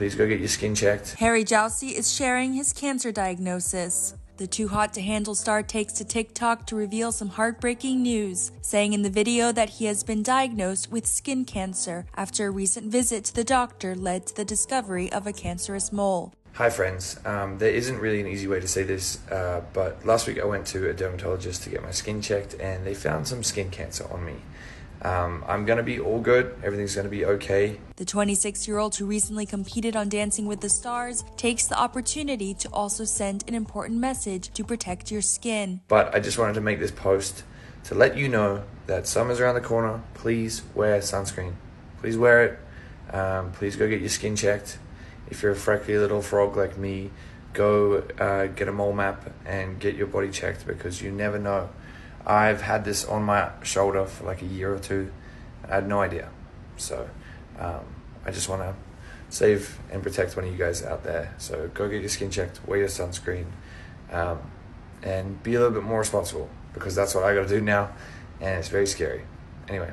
please go get your skin checked. Harry Jowsey is sharing his cancer diagnosis. The Too Hot to Handle star takes to TikTok to reveal some heartbreaking news, saying in the video that he has been diagnosed with skin cancer after a recent visit to the doctor led to the discovery of a cancerous mole. Hi, friends. Um, there isn't really an easy way to say this, uh, but last week I went to a dermatologist to get my skin checked, and they found some skin cancer on me. Um, I'm going to be all good. Everything's going to be okay. The 26 year old who recently competed on Dancing with the Stars takes the opportunity to also send an important message to protect your skin. But I just wanted to make this post to let you know that summer's around the corner. Please wear sunscreen. Please wear it. Um, please go get your skin checked. If you're a freckly little frog like me, go uh, get a mole map and get your body checked because you never know. I've had this on my shoulder for like a year or two. I had no idea. So um, I just want to save and protect one of you guys out there. So go get your skin checked, wear your sunscreen, um, and be a little bit more responsible because that's what I got to do now, and it's very scary. Anyway,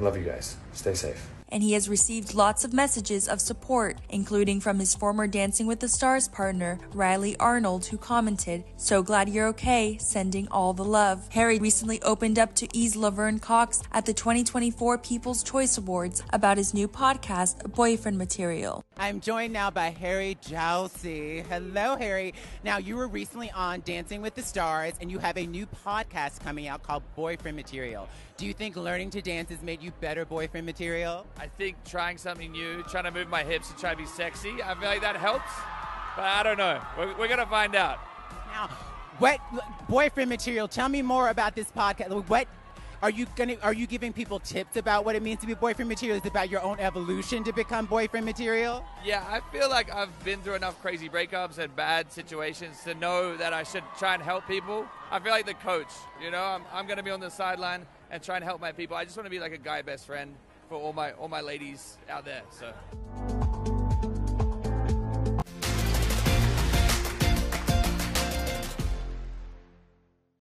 love you guys. Stay safe and he has received lots of messages of support, including from his former Dancing with the Stars partner, Rylee Arnold, who commented, So glad you're okay, sending all the love. Harry recently opened up to E!'s Laverne Cox at the 2024 People's Choice Awards about his new podcast, Boyfriend Material. I'm joined now by Harry Jowsey. Hello, Harry. Now, you were recently on Dancing with the Stars, and you have a new podcast coming out called Boyfriend Material. Do you think learning to dance has made you better boyfriend material? I think trying something new, trying to move my hips and try to be sexy, I feel like that helps. But I don't know. We're, we're going to find out. Now, what boyfriend material? Tell me more about this podcast. What are you gonna? Are you giving people tips about what it means to be boyfriend material? Is it about your own evolution to become boyfriend material? Yeah, I feel like I've been through enough crazy breakups and bad situations to know that I should try and help people. I feel like the coach. You know, I'm, I'm going to be on the sideline and try and help my people. I just want to be like a guy best friend for all my all my ladies out there. So.